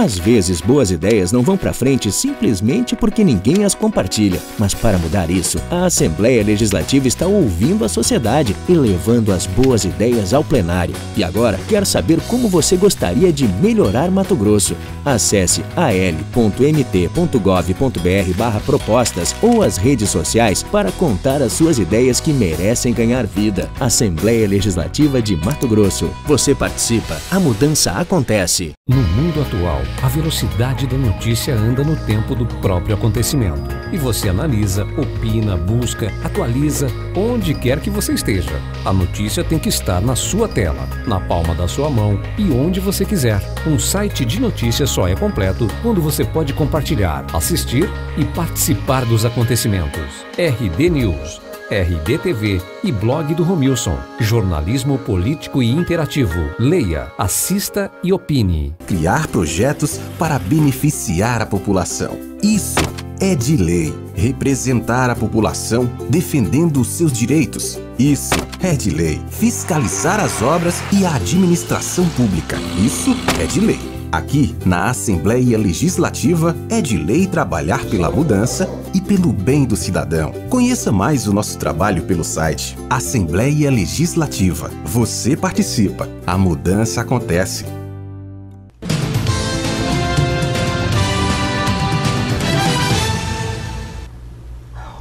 Às vezes, boas ideias não vão para frente simplesmente porque ninguém as compartilha. Mas para mudar isso, a Assembleia Legislativa está ouvindo a sociedade e levando as boas ideias ao plenário. E agora, quer saber como você gostaria de melhorar Mato Grosso? Acesse al.mt.gov.br/propostas ou as redes sociais para contar as suas ideias que merecem ganhar vida. Assembleia Legislativa de Mato Grosso. Você participa, a mudança acontece. No mundo atual, a velocidade da notícia anda no tempo do próprio acontecimento. E você analisa, opina, busca, atualiza, onde quer que você esteja. A notícia tem que estar na sua tela, na palma da sua mão e onde você quiser. Um site de notícias só é completo quando você pode compartilhar, assistir e participar dos acontecimentos. RD News RDTV e blog do Romilson. Jornalismo político e interativo. Leia, assista e opine. Criar projetos para beneficiar a população. Isso é de lei. Representar a população defendendo os seus direitos. Isso é de lei. Fiscalizar as obras e a administração pública. Isso é de lei. Aqui, na Assembleia Legislativa, é de lei trabalhar pela mudança e pelo bem do cidadão. Conheça mais o nosso trabalho pelo site Assembleia Legislativa. Você participa, a mudança acontece.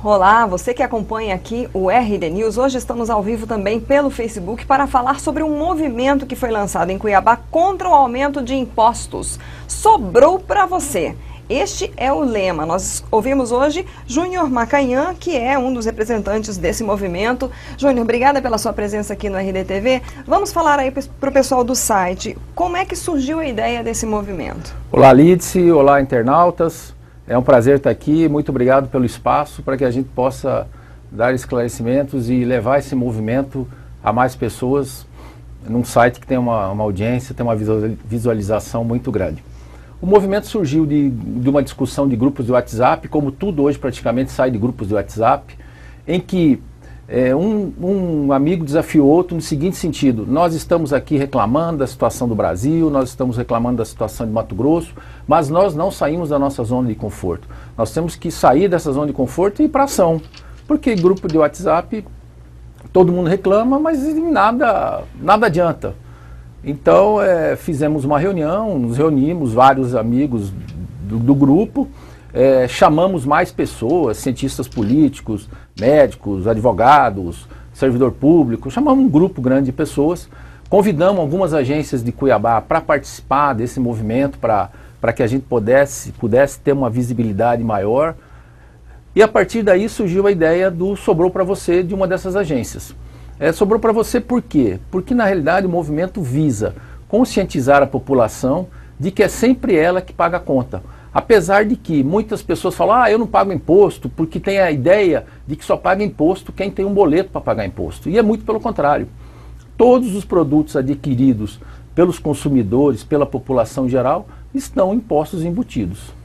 Olá, você que acompanha aqui o RD News. Hoje estamos ao vivo também pelo Facebook para falar sobre um movimento que foi lançado em Cuiabá contra o aumento de impostos. Sobrou para você. Este é o lema. Nós ouvimos hoje Júnior Macanhã, que é um dos representantes desse movimento. Júnior, obrigada pela sua presença aqui no RDTV. Vamos falar aí para o pessoal do site. Como é que surgiu a ideia desse movimento? Olá, Lídice. Olá, internautas. É um prazer estar aqui. Muito obrigado pelo espaço para que a gente possa dar esclarecimentos e levar esse movimento a mais pessoas num site que tem uma, uma audiência, tem uma visualização muito grande. O movimento surgiu de, de uma discussão de grupos de WhatsApp, como tudo hoje praticamente sai de grupos de WhatsApp, em que é, um, um, amigo desafiou outro no seguinte sentido: nós estamos aqui reclamando da situação do Brasil, nós estamos reclamando da situação de Mato Grosso, mas nós não saímos da nossa zona de conforto. Nós temos que sair dessa zona de conforto e ir para ação. Porque grupo de WhatsApp, todo mundo reclama, mas nada, nada adianta. Então é, fizemos uma reunião, nos reunimos, vários amigos do, do grupo é, chamamos mais pessoas, cientistas políticos, médicos, advogados, servidor público, chamamos um grupo grande de pessoas, convidamos algumas agências de Cuiabá para participar desse movimento, para que a gente pudesse, pudesse ter uma visibilidade maior. E a partir daí surgiu a ideia do Sobrou para Você de uma dessas agências. É, sobrou para você por quê? Porque na realidade o movimento visa conscientizar a população de que é sempre ela que paga a conta. Apesar de que muitas pessoas falam, ah, eu não pago imposto, porque tem a ideia de que só paga imposto quem tem um boleto para pagar imposto. E é muito pelo contrário. Todos os produtos adquiridos pelos consumidores, pela população geral, estão impostos embutidos.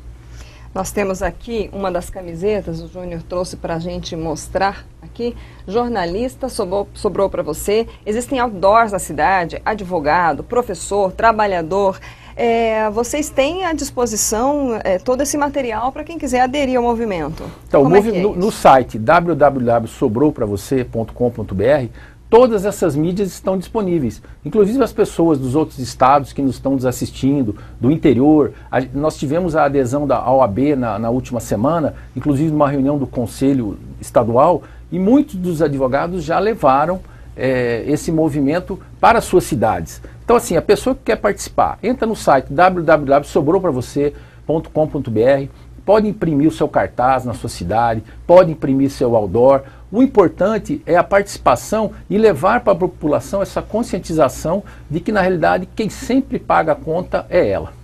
Nós temos aqui uma das camisetas, o Júnior trouxe para a gente mostrar aqui. Jornalista sobrou, sobrou para você. Existem outdoors na cidade, advogado, professor, trabalhador. É, vocês têm à disposição é, todo esse material para quem quiser aderir ao movimento? Então, movi é, é no, no, site www.sobroupravocê.com.br todas essas mídias estão disponíveis. Inclusive as pessoas dos outros estados que nos estão nos assistindo, do interior. A, nós tivemos a adesão da OAB na, na última semana, inclusive numa reunião do Conselho Estadual, e muitos dos advogados já levaram é, esse movimento para as suas cidades. Então, assim, a pessoa que quer participar, entra no site www.sobroupravocê.com.br, pode imprimir o seu cartaz na sua cidade, pode imprimir seu outdoor. O importante é a participação e levar para a população essa conscientização de que, na realidade, quem sempre paga a conta é ela.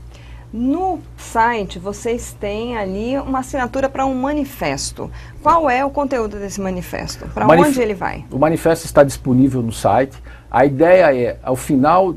No site, vocês têm ali uma assinatura para um manifesto. Qual é o conteúdo desse manifesto? Para onde ele vai? O manifesto está disponível no site. A ideia é, ao final,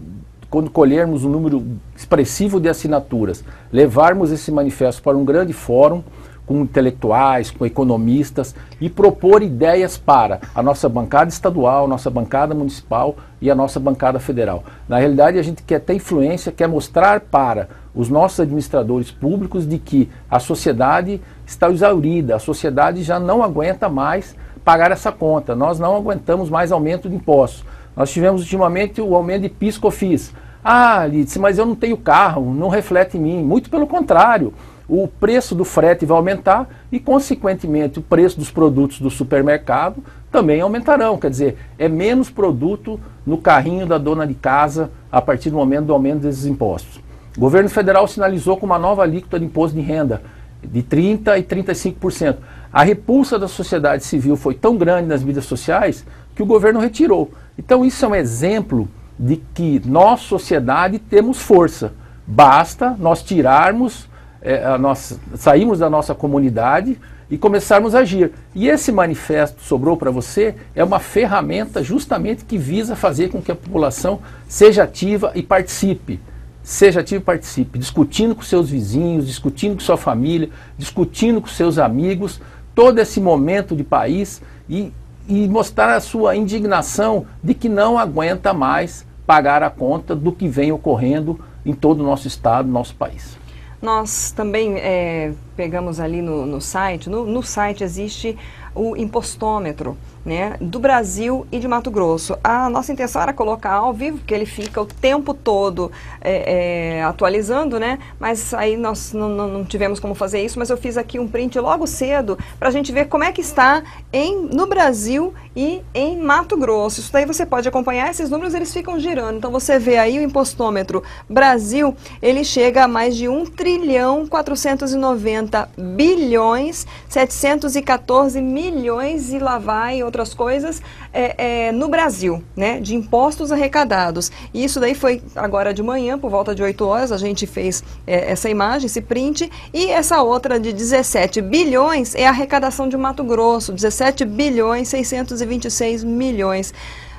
quando colhermos um número expressivo de assinaturas, levarmos esse manifesto para um grande fórum com intelectuais, com economistas e propor ideias para a nossa bancada estadual, nossa bancada municipal e a nossa bancada federal. Na realidade, a gente quer ter influência, quer mostrar para os nossos administradores públicos de que a sociedade está exaurida, a sociedade já não aguenta mais pagar essa conta, nós não aguentamos mais aumento de impostos. Nós tivemos ultimamente o aumento de PIS/COFINS. Ah, Lídice, mas eu não tenho carro, não reflete em mim. Muito pelo contrário, o preço do frete vai aumentar e, consequentemente, o preço dos produtos do supermercado também aumentarão. Quer dizer, é menos produto no carrinho da dona de casa a partir do momento do aumento desses impostos. O governo federal sinalizou com uma nova alíquota de imposto de renda de 30% e 35%. A repulsa da sociedade civil foi tão grande nas mídias sociais que o governo retirou. Então, isso é um exemplo de que nós, sociedade, temos força. Basta nós tirarmos, é, a nossa, sairmos da nossa comunidade e começarmos a agir. E esse manifesto sobrou para você é uma ferramenta justamente que visa fazer com que a população seja ativa e participe. Seja ativo e participe, discutindo com seus vizinhos, discutindo com sua família, discutindo com seus amigos, todo esse momento de país e e mostrar a sua indignação de que não aguenta mais pagar a conta do que vem ocorrendo em todo o nosso estado, nosso país. Nós também é, pegamos ali no, no site, no, no site existe o impostômetro né, do Brasil e de Mato Grosso. A nossa intenção era colocar ao vivo, porque ele fica o tempo todo é, é, atualizando, né? Mas aí nós não, não, não, tivemos como fazer isso, mas eu fiz aqui um print logo cedo para a gente ver como é que está em, no Brasil e em Mato Grosso. Isso daí você pode acompanhar, esses números eles ficam girando. Então você vê aí o impostômetro Brasil, ele chega a mais de 1 trilhão 490 bilhões 714 milhões e lá vai outras coisas é, é, no Brasil, né, de impostos arrecadados. E isso daí foi agora de manhã, por volta de 8 horas, a gente fez é, essa imagem, esse print, e essa outra de 17 bilhões é a arrecadação de Mato Grosso, 17 bilhões 626 milhões.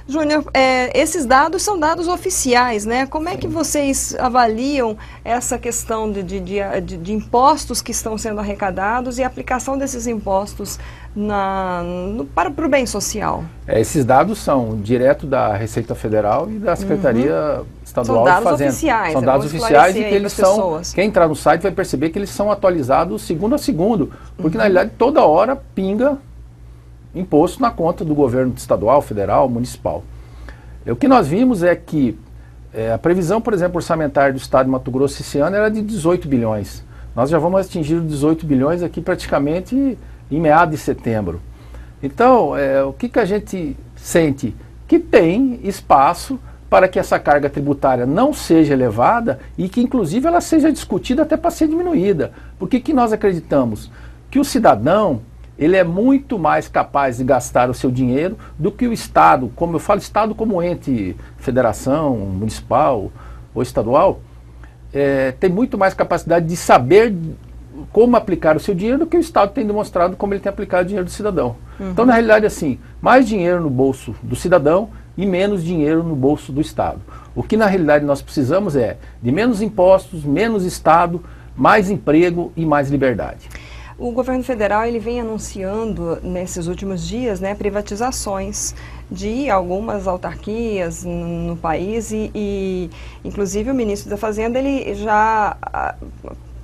Júnior, é, esses dados são dados oficiais, né? Como é que vocês avaliam essa questão de, de, de, de impostos que estão sendo arrecadados e a aplicação desses impostos na, no, para, para o bem social? É, esses dados são direto da Receita Federal e da Secretaria uhum. Estadual são dados Fazenda. Oficiais, são dados oficiais e que eles são. Pessoas. Quem entrar no site vai perceber que eles são atualizados segundo a segundo, porque uhum. na realidade toda hora pinga imposto na conta do governo estadual, federal, municipal. E o que nós vimos é que é, a previsão, por exemplo, orçamentária do Estado de Mato Grosso esse ano era de 18 bilhões. Nós já vamos atingir os 18 bilhões aqui praticamente em meados de setembro. Então, é, o que, que a gente sente? Que tem espaço para que essa carga tributária não seja elevada e que, inclusive, ela seja discutida até para ser diminuída. Porque que nós acreditamos? Que o cidadão ele é muito mais capaz de gastar o seu dinheiro do que o Estado, como eu falo, Estado como ente, federação, municipal ou estadual, é, tem muito mais capacidade de saber como aplicar o seu dinheiro do que o Estado tem demonstrado como ele tem aplicado o dinheiro do cidadão. Uhum. Então, na realidade, assim, mais dinheiro no bolso do cidadão e menos dinheiro no bolso do Estado. O que na realidade nós precisamos é de menos impostos, menos Estado, mais emprego e mais liberdade. O governo federal ele vem anunciando nesses últimos dias né, privatizações de algumas autarquias no, país e, e, inclusive, o ministro da Fazenda ele já a,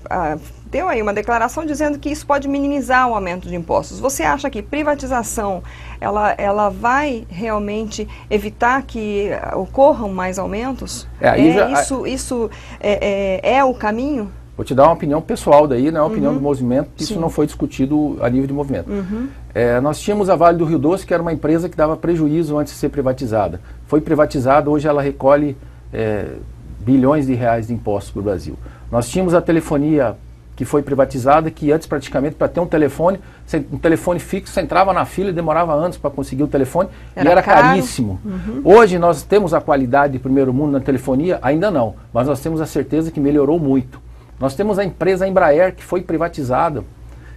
a, deu aí uma declaração dizendo que isso pode minimizar o aumento de impostos. Você acha que privatização ela, ela vai realmente evitar que ocorram mais aumentos? É, é já, isso isso é, é, é o caminho? Vou te dar uma opinião pessoal daí, né, uma uhum. opinião do movimento, isso não foi discutido a nível de movimento. Uhum. É, nós tínhamos a Vale do Rio Doce, que era uma empresa que dava prejuízo antes de ser privatizada. Foi privatizada, hoje ela recolhe é, bilhões de reais de impostos para o Brasil. Nós tínhamos a telefonia que foi privatizada, que antes praticamente para ter um telefone, um telefone fixo, você entrava na fila e demorava anos para conseguir o telefone era e era caro. caríssimo. Uhum. Hoje nós temos a qualidade de primeiro mundo na telefonia? Ainda não, mas nós temos a certeza que melhorou muito. Nós temos a empresa Embraer, que foi privatizada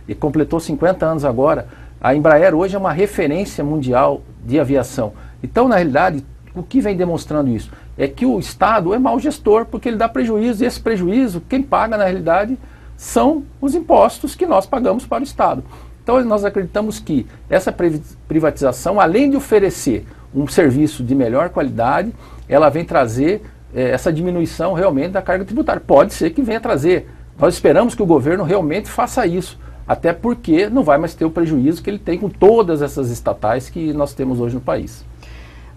e completou 50 anos agora. A Embraer hoje é uma referência mundial de aviação. Então, na realidade, o que vem demonstrando isso? É que o Estado é mau gestor, porque ele dá prejuízo, e esse prejuízo, quem paga, na realidade, são os impostos que nós pagamos para o Estado. Então, nós acreditamos que essa privatização, além de oferecer um serviço de melhor qualidade, ela vem trazer é, essa diminuição realmente da carga tributária. Pode ser que venha trazer. Nós esperamos que o governo realmente faça isso, até porque não vai mais ter o prejuízo que ele tem com todas essas estatais que nós temos hoje no país.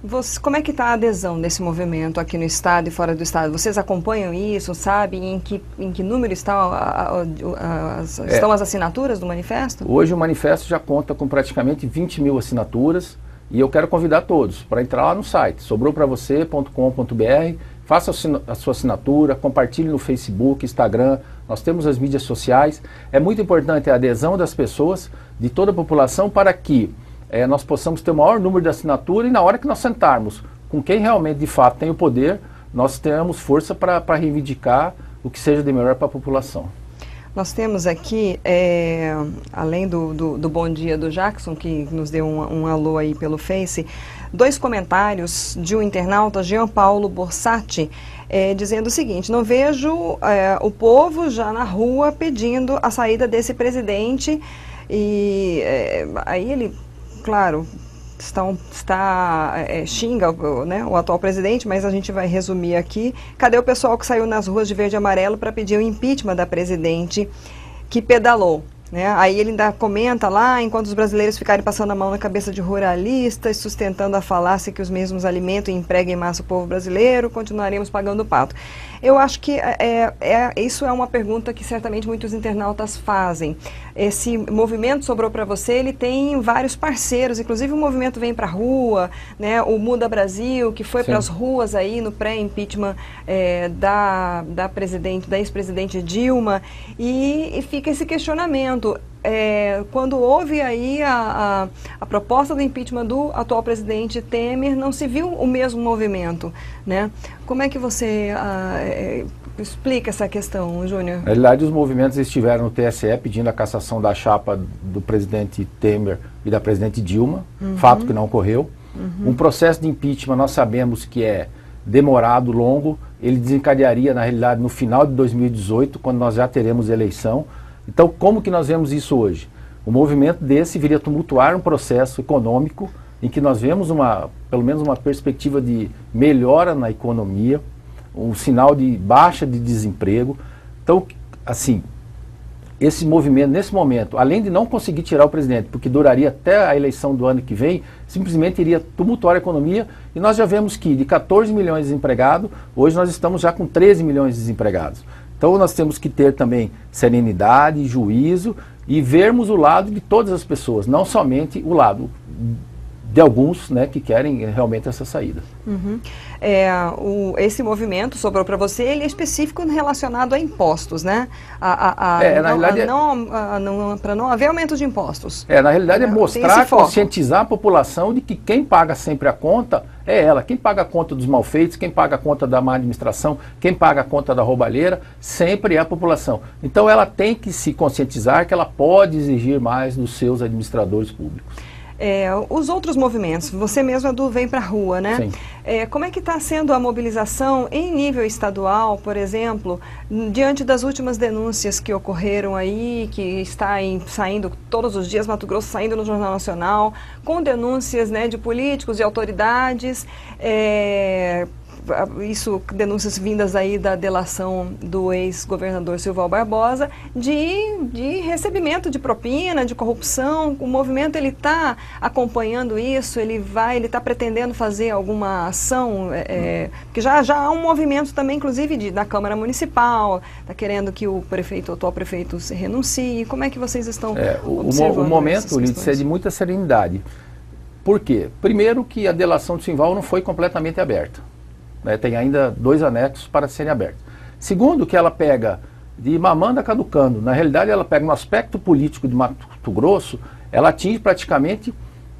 Você, como é que está a adesão desse movimento aqui no Estado e fora do Estado? Vocês acompanham isso, sabem em que, em que número está a, a, a, é. estão as assinaturas do manifesto? Hoje o manifesto já conta com praticamente 20 mil assinaturas e eu quero convidar todos para entrar lá no site sobroupravocê.com.br, faça a sua assinatura, compartilhe no Facebook, Instagram, nós temos as mídias sociais. É muito importante a adesão das pessoas, de toda a população, para que é, nós possamos ter o maior número de assinatura e na hora que nós sentarmos com quem realmente de fato tem o poder, nós tenhamos força para reivindicar o que seja de melhor para a população. Nós temos aqui, é, além do, do, do, bom dia do Jackson, que nos deu um, um, alô aí pelo Face, dois comentários de um internauta, Jean Paulo Borsatti, é, dizendo o seguinte: não vejo é, o povo já na rua pedindo a saída desse presidente. E é, aí ele claro, estão, está, é, xinga né, o atual presidente, mas a gente vai resumir aqui. Cadê o pessoal que saiu nas ruas de verde e amarelo para pedir o impeachment da presidente que pedalou? Né? Aí ele ainda comenta lá, enquanto os brasileiros ficarem passando a mão na cabeça de ruralistas, sustentando a falácia que os mesmos alimentam e empregam em massa o povo brasileiro, continuaremos pagando o pato. Eu acho que é, é, isso é uma pergunta que certamente muitos internautas fazem. Esse movimento sobrou para você, ele tem vários parceiros, inclusive o movimento Vem para a Rua, né, o Muda Brasil, que foi para as ruas aí no pré-impeachment é, da, da presidente, da ex-presidente Dilma, e, e fica esse questionamento é, quando houve aí a, a, a, proposta do impeachment do atual presidente Temer, não se viu o mesmo movimento, né? Como é que você a, é, explica essa questão, Júnior? Na realidade, os movimentos estiveram no TSE pedindo a cassação da chapa do presidente Temer e da presidente Dilma, uhum. fato que não ocorreu. Uhum. Um processo de impeachment, nós sabemos que é demorado, longo, ele desencadearia, na realidade, no final de 2018, quando nós já teremos eleição. Então, como que nós vemos isso hoje? O movimento desse viria tumultuar um processo econômico em que nós vemos uma, pelo menos uma perspectiva de melhora na economia, um sinal de baixa de desemprego. Então, assim, esse movimento, nesse momento, além de não conseguir tirar o presidente, porque duraria até a eleição do ano que vem, simplesmente iria tumultuar a economia, e nós já vemos que de 14 milhões de desempregados, hoje nós estamos já com 13 milhões de desempregados. Então nós temos que ter também serenidade, juízo e vermos o lado de todas as pessoas, não somente o lado de alguns né, que querem realmente essa saída. Uhum. É, o, esse movimento sobrou para você, ele é específico relacionado a impostos, né? A, a, a é, não, realidade, é- não, não para não haver aumento de impostos. É, na realidade é, é mostrar, conscientizar a população de que quem paga sempre a conta é ela. Quem paga a conta dos malfeitos, quem paga a conta da má administração, quem paga a conta da roubalheira, sempre é a população. Então ela tem que se conscientizar que ela pode exigir mais dos seus administradores públicos. É, os outros movimentos, você mesmo, Edu, vem para a rua, né? Sim. É, como é que está sendo a mobilização em nível estadual, por exemplo, diante das últimas denúncias que ocorreram aí, que está em, saindo todos os dias, Mato Grosso saindo no Jornal Nacional, com denúncias né, de políticos e autoridades, é, isso denúncias vindas aí da delação do ex-governador Silval Barbosa de, de recebimento de propina, de corrupção. O movimento ele está acompanhando isso, ele vai, ele está pretendendo fazer alguma ação, é, é, porque já, já há um movimento também, inclusive, de, da Câmara Municipal, está querendo que o prefeito, o atual prefeito, se renuncie. Como é que vocês estão é, o, o, o momento, Lídice, é de muita serenidade. Por quê? Primeiro que a delação de Simval não foi completamente aberta. Né? Tem ainda dois anexos para serem abertos. Segundo, que ela pega de mamanda caducando. Na realidade, ela pega no aspecto político de Mato Grosso, ela atinge praticamente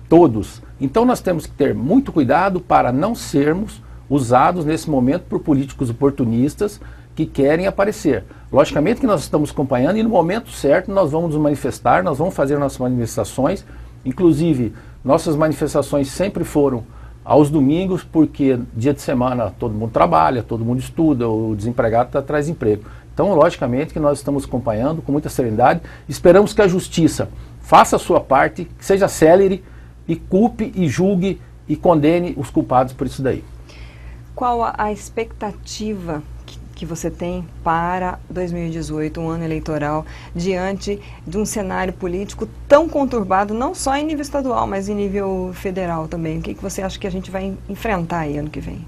todos. Então, nós temos que ter muito cuidado para não sermos usados nesse momento por políticos oportunistas que querem aparecer. Logicamente que nós estamos acompanhando e no momento certo nós vamos nos manifestar, nós vamos fazer nossas manifestações. Inclusive, nossas manifestações sempre foram aos domingos, porque dia de semana todo mundo trabalha, todo mundo estuda, o desempregado atrás de emprego. Então, logicamente que nós estamos acompanhando com muita serenidade. Esperamos que a justiça faça a sua parte, seja célere e culpe e julgue e condene os culpados por isso daí. Qual a expectativa que, você tem para 2018, um ano eleitoral, diante de um cenário político tão conturbado, não só em nível estadual, mas em nível federal também? O que, que você acha que a gente vai enfrentar aí ano que vem?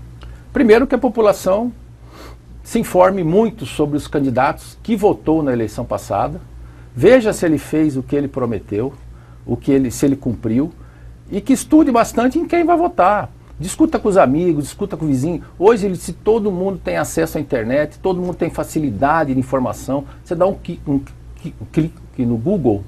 Primeiro que a população se informe muito sobre os candidatos que votou na eleição passada, veja se ele fez o que ele prometeu, o que ele, se ele cumpriu, e que estude bastante em quem vai votar. Discuta com os amigos, discuta com o vizinho. Hoje, se todo mundo tem acesso à internet, todo mundo tem facilidade de informação, você dá um, um, um clique no Google,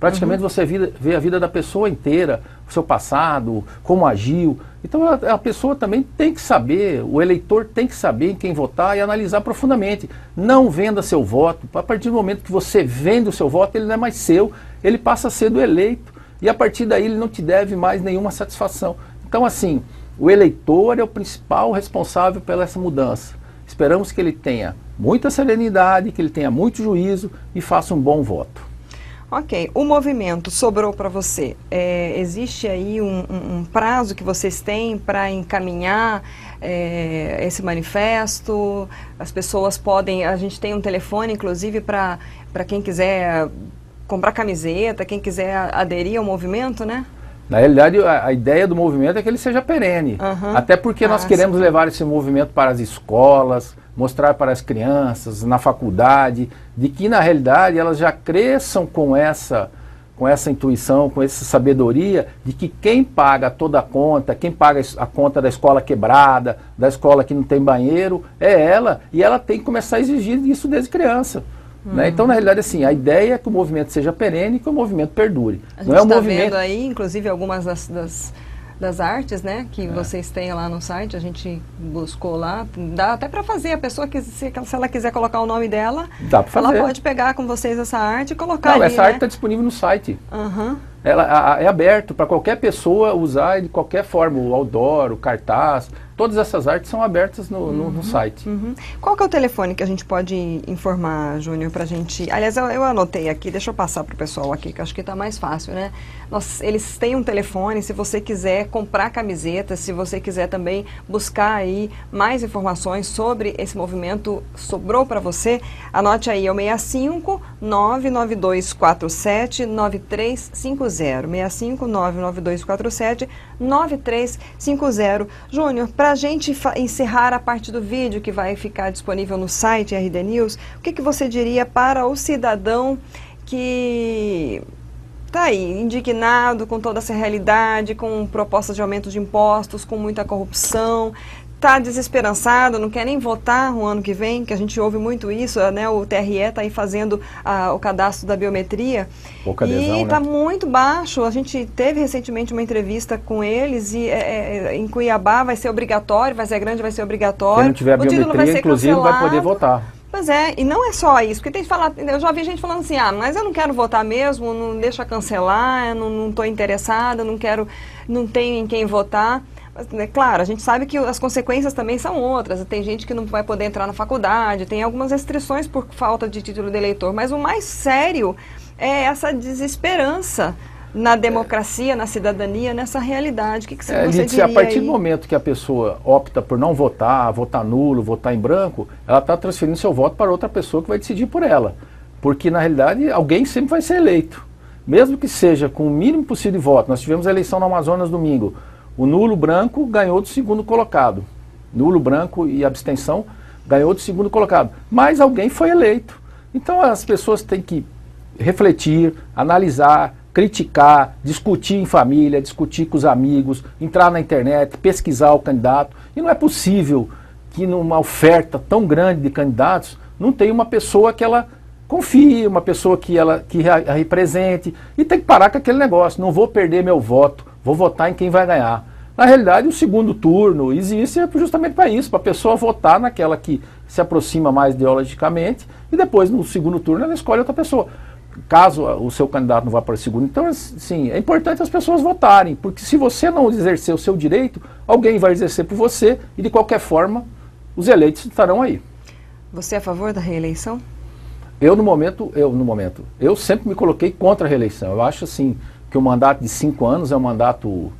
praticamente uhum. você vê a vida da pessoa inteira, o seu passado, como agiu. Então a, a, pessoa também tem que saber, o eleitor tem que saber em quem votar e analisar profundamente. Não venda seu voto. A partir do momento que você vende o seu voto, ele não é mais seu, ele passa a ser do eleito. E a partir daí ele não te deve mais nenhuma satisfação. Então, assim, o eleitor é o principal responsável pela essa mudança. Esperamos que ele tenha muita serenidade, que ele tenha muito juízo e faça um bom voto. Ok, o movimento sobrou para você. É, existe aí um, um, um, prazo que vocês têm para encaminhar é, esse manifesto? As pessoas podem. A gente tem um telefone, inclusive, para quem quiser comprar camiseta, quem quiser aderir ao movimento, né? Na realidade, a, a, ideia do movimento é que ele seja perene. Uhum. Até porque ah, nós queremos sim. levar esse movimento para as escolas, mostrar para as crianças, na faculdade, de que na realidade elas já cresçam com essa com essa intuição, com essa sabedoria de que quem paga toda a conta, quem paga a conta da escola quebrada, da escola que não tem banheiro, é ela, e ela tem que começar a exigir isso desde criança. Né? Então, na realidade, assim, a ideia é que o movimento seja perene e que o movimento perdure. A gente está é um tá movimento... vendo aí, inclusive, algumas das, das das artes, né? Que é. vocês têm lá no site, a gente buscou lá. Dá até para fazer. A pessoa que se, se, ela quiser colocar o nome dela, ela pode pegar com vocês essa arte e colocar Não, ali, essa né? arte está disponível no site. Uhum. Ela é aberto para qualquer pessoa usar de qualquer forma, o outdoor, o cartaz. Todas essas artes são abertas no, no, no uhum. site. Uhum. Qual que é o telefone que a gente pode informar, Júnior, para a gente... Aliás, eu, eu, anotei aqui, deixa eu passar para o pessoal aqui, que acho que está mais fácil, né? Nós, eles têm um telefone, se você quiser comprar camiseta, se você quiser também buscar aí mais informações sobre esse movimento, sobrou para você, anote aí, é o 65 99247 9350. 65 99247 9350. Júnior, para para a gente encerrar a parte do vídeo que vai ficar disponível no site RD News, o que, que você diria para o cidadão que está aí, indignado com toda essa realidade, com propostas de aumento de impostos, com muita corrupção, está desesperançado, não quer nem votar no ano que vem, que a gente ouve muito isso, né? O TRE está aí fazendo a, o cadastro da biometria. Pouca adesão, e está né? muito baixo. A gente teve recentemente uma entrevista com eles e é, é, em Cuiabá vai ser obrigatório, vai ser grande, vai ser obrigatório. Quem não tiver a biometria, vai inclusive, cancelado. vai poder votar. Pois é, e não é só isso, porque tem que falar, eu já vi gente falando assim, ah, mas eu não quero votar mesmo, não deixa cancelar, não estou interessada, não quero, não tenho em quem votar. É claro, a gente sabe que as consequências também são outras. Tem gente que não vai poder entrar na faculdade, tem algumas restrições por falta de título de eleitor. Mas o mais sério é essa desesperança na democracia, na cidadania, nessa realidade. O que, que você, é, você diria A partir aí? do momento que a pessoa opta por não votar, votar nulo, votar em branco, ela está transferindo seu voto para outra pessoa que vai decidir por ela. Porque, na realidade, alguém sempre vai ser eleito. Mesmo que seja com o mínimo possível de voto. Nós tivemos a eleição no Amazonas domingo. O nulo branco ganhou do segundo colocado. Nulo branco e abstenção ganhou do segundo colocado. Mas alguém foi eleito. Então as pessoas têm que refletir, analisar, criticar, discutir em família, discutir com os amigos, entrar na internet, pesquisar o candidato. E não é possível que numa oferta tão grande de candidatos não tenha uma pessoa que ela confie, uma pessoa que ela que represente. E tem que parar com aquele negócio, não vou perder meu voto vou votar em quem vai ganhar. Na realidade, o segundo turno existe justamente para isso, para a pessoa votar naquela que se aproxima mais ideologicamente e depois, no segundo turno, ela escolhe outra pessoa. Caso o seu candidato não vá para o segundo. Então, sim, é importante as pessoas votarem, porque se você não exercer o seu direito, alguém vai exercer por você e, de qualquer forma, os eleitos estarão aí. Você é a favor da reeleição? Eu, no momento, eu, no momento, eu sempre me coloquei contra a reeleição. Eu acho, assim, que o mandato de cinco anos é um mandato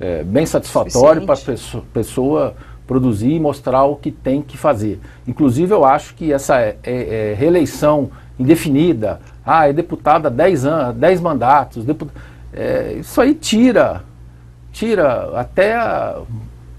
é, bem satisfatório para a pessoa, pessoa produzir e mostrar o que tem que fazer. Inclusive, eu acho que essa é, é, é reeleição indefinida, ah, é deputado há 10 anos, 10 mandatos, deputado, é, isso aí tira, tira até a,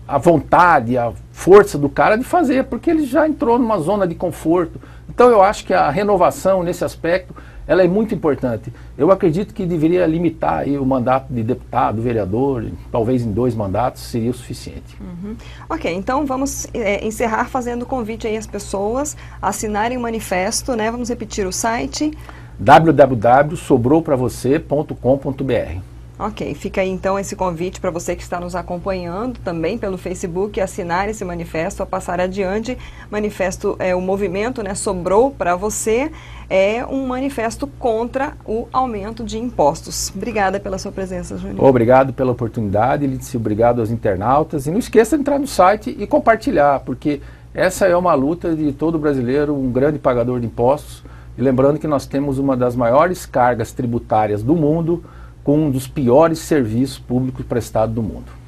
a vontade, a força do cara de fazer, porque ele já entrou numa zona de conforto. Então eu acho que a renovação nesse aspecto ela é muito importante. Eu acredito que deveria limitar o mandato de deputado, vereador, talvez em dois mandatos seria o suficiente. Uhum. Ok, então vamos é, encerrar fazendo convite aí às pessoas assinarem o manifesto, né? Vamos repetir o site www.sobroupravocê.com.br Ok, fica aí então esse convite para você que está nos acompanhando também pelo Facebook, assinar esse manifesto, a passar adiante. Manifesto é o movimento, né? Sobrou para você é um manifesto contra o aumento de impostos. Obrigada pela sua presença, Júnior. Obrigado pela oportunidade, Lídice, obrigado aos internautas. E não esqueça de entrar no site e compartilhar, porque essa é uma luta de todo brasileiro, um grande pagador de impostos. E lembrando que nós temos uma das maiores cargas tributárias do mundo, com um dos piores serviços públicos prestados do mundo.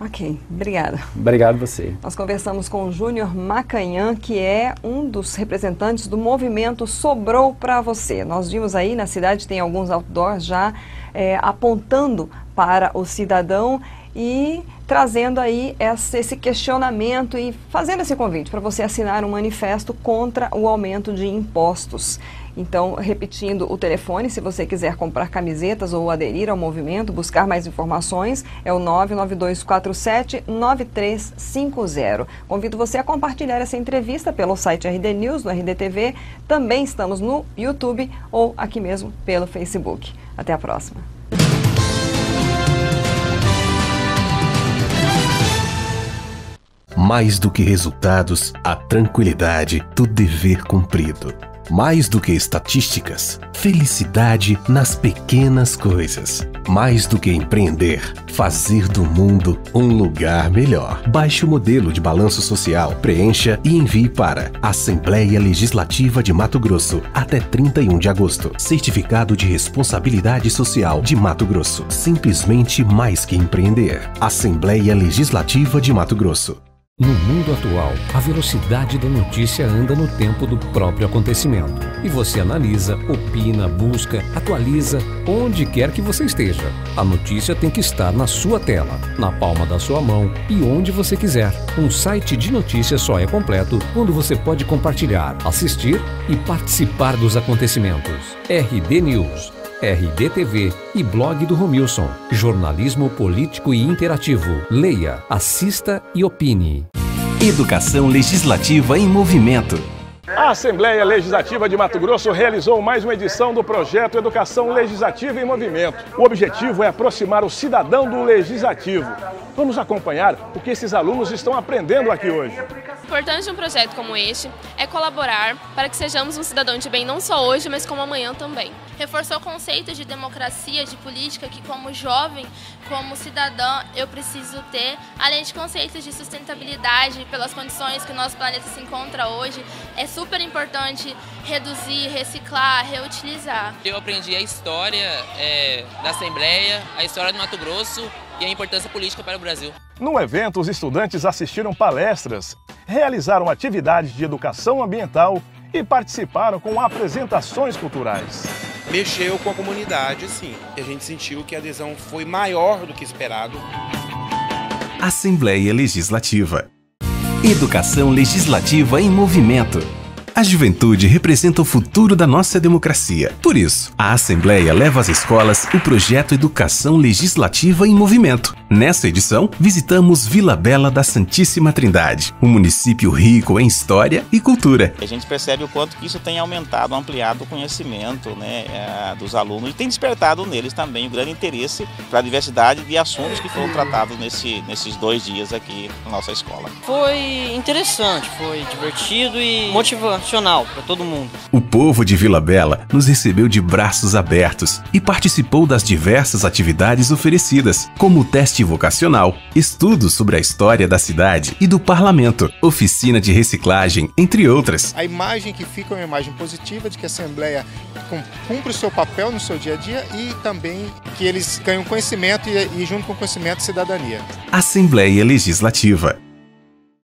Ok, obrigada. Obrigado você. Nós conversamos com o Júnior Macanhã, que é um dos representantes do movimento Sobrou para Você. Nós vimos aí na cidade, tem alguns outdoors já é, apontando para o cidadão e trazendo aí esse questionamento e fazendo esse convite para você assinar um manifesto contra o aumento de impostos. Então, repetindo o telefone, se você quiser comprar camisetas ou aderir ao movimento, buscar mais informações, é o 99247-9350. Convido você a compartilhar essa entrevista pelo site RD News, no RDTV. Também estamos no YouTube ou aqui mesmo pelo Facebook. Até a próxima. Mais do que resultados, a tranquilidade do dever cumprido. Mais do que estatísticas, felicidade nas pequenas coisas. Mais do que empreender, fazer do mundo um lugar melhor. Baixe o modelo de balanço social, preencha e envie para Assembleia Legislativa de Mato Grosso até 31 de agosto. Certificado de Responsabilidade Social de Mato Grosso. Simplesmente mais que empreender. Assembleia Legislativa de Mato Grosso. No mundo atual, a velocidade da notícia anda no tempo do próprio acontecimento. E você analisa, opina, busca, atualiza, onde quer que você esteja. A notícia tem que estar na sua tela, na palma da sua mão e onde você quiser. Um site de notícias só é completo quando você pode compartilhar, assistir e participar dos acontecimentos. RD News RDTV e blog do Romilson. Jornalismo político e interativo. Leia, assista e opine. Educação Legislativa em Movimento. A Assembleia Legislativa de Mato Grosso realizou mais uma edição do projeto Educação Legislativa em Movimento. O objetivo é aproximar o cidadão do legislativo. Vamos acompanhar o que esses alunos estão aprendendo aqui hoje. O importante de um projeto como este é colaborar para que sejamos um cidadão de bem não só hoje, mas como amanhã também. Reforçou o conceito de democracia, de política, que como jovem, como cidadã, eu preciso ter, além de conceitos de sustentabilidade pelas condições que o nosso planeta se encontra hoje. É super importante reduzir, reciclar, reutilizar. Eu aprendi a história é, da Assembleia, a história do Mato Grosso e a importância política para o Brasil. No evento, os estudantes assistiram palestras, realizaram atividades de educação ambiental e participaram com apresentações culturais. Mexeu com a comunidade, sim. A gente sentiu que a adesão foi maior do que esperado. Assembleia Legislativa. Educação Legislativa em Movimento. A juventude representa o futuro da nossa democracia. Por isso, a Assembleia leva às escolas o projeto Educação Legislativa em Movimento. Nessa edição, visitamos Vila Bela da Santíssima Trindade, um município rico em história e cultura. A gente percebe o quanto que isso tem aumentado, ampliado o conhecimento né, é, dos alunos e tem despertado neles também o grande interesse para a diversidade de assuntos que foram tratados nesse, nesses dois dias aqui na nossa escola. Foi interessante, foi divertido e motivante nacional para todo mundo. O povo de Vila Bela nos recebeu de braços abertos e participou das diversas atividades oferecidas, como o teste vocacional, estudos sobre a história da cidade e do parlamento, oficina de reciclagem, entre outras. A imagem que fica é uma imagem positiva de que a Assembleia cumpre o seu papel no seu dia a dia e também que eles ganham conhecimento e, e junto com o conhecimento, cidadania. Assembleia Legislativa